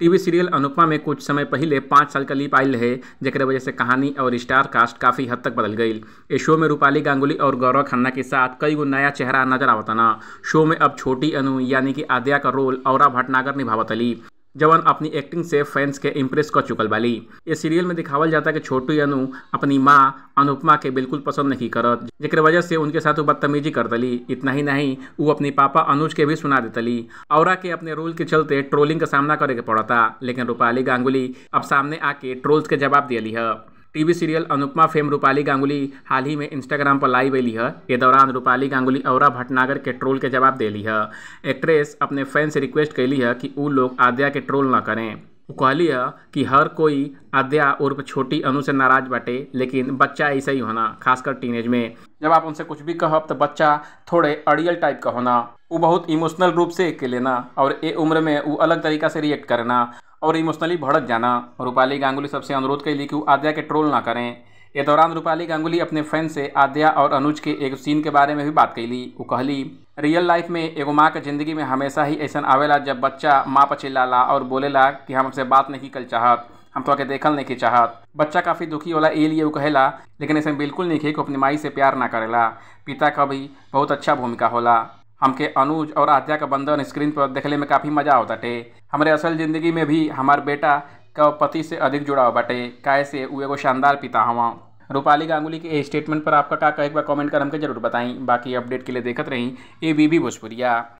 TV serial Anupama में कुछ समय पहले पाँच साल का लीप आयल रहे जकर वजह से कहानी और स्टार कास्ट काफ़ी हद तक बदल गई। इस शो में रूपाली गांगुली और गौरव खन्ना के साथ कई गो नया चेहरा नज़र आवतना। शो में अब छोटी अनु, यानी कि आद्या का रोल और भटनागर निभावतली जवन अपनी एक्टिंग से फैंस के इम्प्रेस कर चुकल बाली। ये सीरियल में दिखावल जाता कि छोटू अनु अपनी माँ अनुपमा के बिल्कुल पसंद नहीं करत, जेकर वजह से उनके साथ वो बदतमीजी कर दली। इतना ही नहीं, वो अपनी पापा अनुज के भी सुना देतली। और के अपने रोल के चलते ट्रोलिंग का सामना करे के पड़ता, लेकिन रूपाली गांगुली अब सामने आके ट्रोल्स के जवाब दिली है। TV serial Anupamaa fame, Rupali Ganguly हाल ही में इंस्टाग्राम पर लाइव अली है। ये दौरान रूपाली गांगुली, और भटनागर के ट्रोल के जवाब देली है। एक्ट्रेस अपने फ़ैन से रिक्वेस्ट कैली है कि वो लोग आद्या के ट्रोल ना करें। वो कहली है कि हर कोई आद्या उर्फ़ छोटी अनु से नाराज़ बाटे, लेकिन बच्चा ऐसा ही होना, खासकर टीनेज में। जब आप उनसे कुछ भी कहब तो बच्चा थोड़े अड़ियल टाइप का होना। वो बहुत इमोशनल रूप से एक लेना और ये उम्र में वो अलग तरीका से रिएक्ट करना। और इमोशनली भड़क जाना। रूपाली गांगुली सबसे अनुरोध कैली कि वो आद्या के ट्रोल ना करें। ये दौरान रूपाली गांगुली अपने फ्रेंड से आद्या और अनुज के एक सीन के बारे में भी बात कैली वो कहली रियल लाइफ में एगो माँ के ज़िंदगी में हमेशा ही ऐसा आवेला जब बच्चा माँ पर चिल्लाला और बोलेला कि हम हमसे बात नहीं कल चाहत, हम तो आके देखल नहीं की चाहत। बच्चा काफ़ी दुखी होला ए लिए वो कहेला, लेकिन ऐसे बिल्कुल नहीं कि अपनी माई से प्यार ना करेला। पिता का भी बहुत अच्छा भूमिका होला। हमके अनुज और आद्या का बंधन स्क्रीन पर देखने में काफ़ी मज़ा आता टे। हमारे असल ज़िंदगी में भी हमार बेटा का पति से अधिक जुड़ाव बाटे काय से वो एगो शानदार पिता हवा। रूपाली गांगुली के स्टेटमेंट पर आपका का एक बार कमेंट कर हमके ज़रूर बताएँ बाकी अपडेट के लिए देखत रहें ए बी भोजपुरिया।